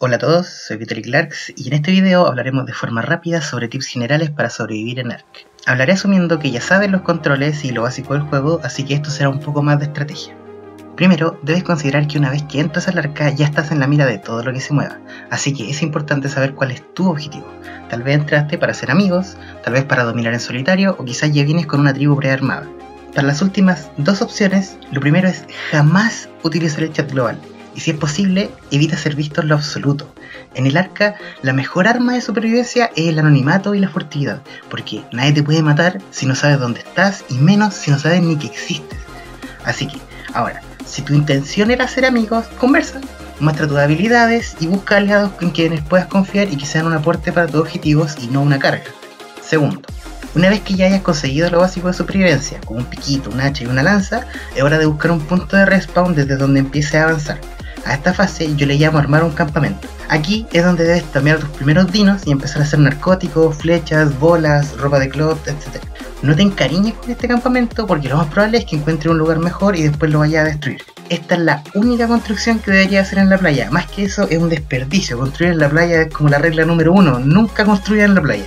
Hola a todos, soy Vitalik Clarks y en este video hablaremos de forma rápida sobre tips generales para sobrevivir en Ark. Hablaré asumiendo que ya saben los controles y lo básico del juego, así que esto será un poco más de estrategia. Primero, debes considerar que una vez que entras al arca ya estás en la mira de todo lo que se mueva, así que es importante saber cuál es tu objetivo. Tal vez entraste para ser amigos, tal vez para dominar en solitario o quizás ya vienes con una tribu prearmada. Para las últimas dos opciones, lo primero es jamás utilizar el chat global, y si es posible, evita ser visto en lo absoluto. En el arca, la mejor arma de supervivencia es el anonimato y la furtividad, porque nadie te puede matar si no sabes dónde estás y menos si no sabes ni que existes. Así que, ahora, si tu intención era ser amigos, conversa, muestra tus habilidades y busca aliados con quienes puedas confiar y que sean un aporte para tus objetivos y no una carga. Segundo, una vez que ya hayas conseguido lo básico de supervivencia, como un piquito, un hacha y una lanza, es hora de buscar un punto de respawn desde donde empiece a avanzar. A esta fase yo le llamo armar un campamento. Aquí es donde debes cambiar tus primeros dinos y empezar a hacer narcóticos, flechas, bolas, ropa de cloth, etc. No te encariñes con este campamento porque lo más probable es que encuentres un lugar mejor y después lo vayas a destruir. Esta es la única construcción que debería hacer en la playa. Más que eso es un desperdicio. Construir en la playa es como la regla número uno. Nunca construya en la playa.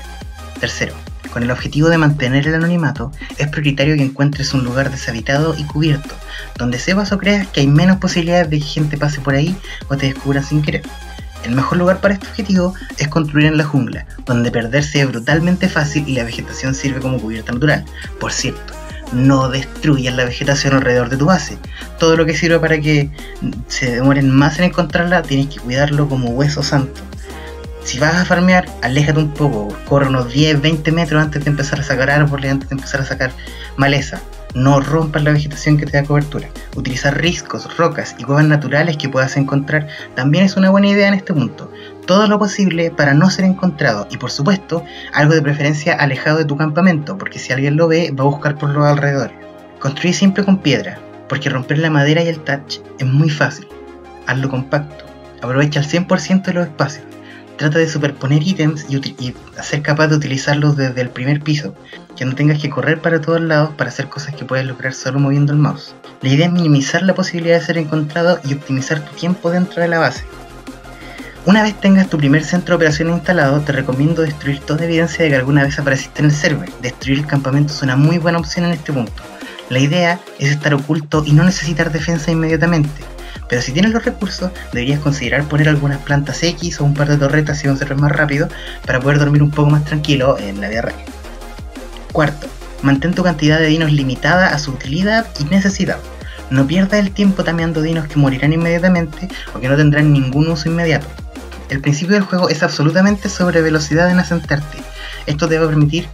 Tercero, con el objetivo de mantener el anonimato, es prioritario que encuentres un lugar deshabitado y cubierto, donde sepas o creas que hay menos posibilidades de que gente pase por ahí o te descubra sin querer. El mejor lugar para este objetivo es construir en la jungla, donde perderse es brutalmente fácil y la vegetación sirve como cubierta natural. Por cierto, no destruyas la vegetación alrededor de tu base. Todo lo que sirve para que se demoren más en encontrarla, tienes que cuidarlo como hueso santo. Si vas a farmear, aléjate un poco, corre unos 10-20 metros antes de empezar a sacar árboles, antes de empezar a sacar maleza. No rompas la vegetación que te da cobertura. Utilizar riscos, rocas y cuevas naturales que puedas encontrar también es una buena idea en este punto. Todo lo posible para no ser encontrado y por supuesto algo de preferencia alejado de tu campamento porque si alguien lo ve va a buscar por los alrededores. Construye siempre con piedra porque romper la madera y el touch es muy fácil. Hazlo compacto. Aprovecha el 100% de los espacios trata de superponer ítems y, y, ser capaz de utilizarlos desde el primer piso, que no tengas que correr para todos lados para hacer cosas que puedes lograr solo moviendo el mouse. La idea es minimizar la posibilidad de ser encontrado y optimizar tu tiempo dentro de la base. Una vez tengas tu primer centro de operación instalado, te recomiendo destruir toda evidencia de que alguna vez apareciste en el server. Destruir el campamento es una muy buena opción en este punto. La idea es estar oculto y no necesitar defensa inmediatamente. Pero si tienes los recursos, deberías considerar poner algunas plantas X o un par de torretas si un server más rápido para poder dormir un poco más tranquilo en la vida. Cuarto, mantén tu cantidad de dinos limitada a su utilidad y necesidad. No pierdas el tiempo tameando dinos que morirán inmediatamente o que no tendrán ningún uso inmediato. El principio del juego es absolutamente sobre velocidad en asentarte. Esto te va a permitir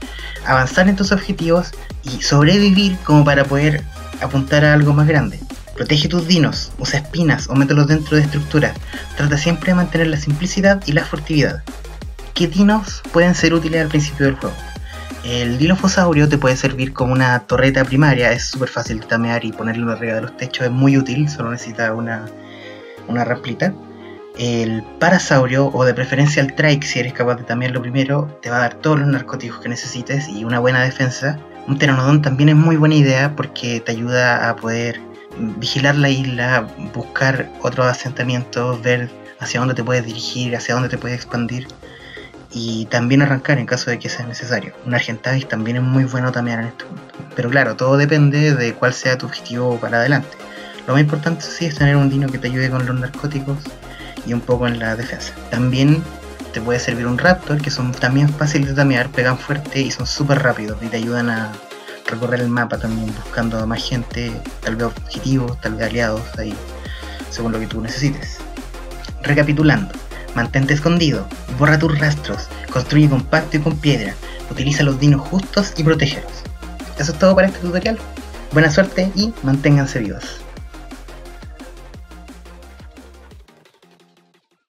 avanzar en tus objetivos y sobrevivir como para poder apuntar a algo más grande. Protege tus dinos, usa espinas o mételos dentro de estructuras. Trata siempre de mantener la simplicidad y la furtividad. ¿Qué dinos pueden ser útiles al principio del juego? El dilofosaurio te puede servir como una torreta primaria, es súper fácil de tamear y ponerlo arriba de los techos, es muy útil, solo necesita una, una ramplita. El parasaurio, o de preferencia el trike, si eres capaz de tamearlo primero, te va a dar todos los narcóticos que necesites y una buena defensa. Un pteranodón también es muy buena idea porque te ayuda a poder vigilar la isla, buscar otros asentamientos, ver hacia dónde te puedes dirigir, hacia dónde te puedes expandir y también arrancar en caso de que sea necesario. Un Argentavis también es muy bueno también en este punto. Pero claro, todo depende de cuál sea tu objetivo para adelante. Lo más importante sí es tener un dino que te ayude con los narcóticos y un poco en la defensa. También te puede servir un Raptor, que son también fáciles de tamear, pegan fuerte y son súper rápidos y te ayudan a recorrer el mapa también buscando a más gente, tal vez objetivos, tal vez aliados ahí, según lo que tú necesites. Recapitulando, Mantente escondido, borra tus rastros, construye con pacto y con piedra, utiliza los dinos justos y protégelos. Eso es todo para este tutorial. Buena suerte y manténganse vivos.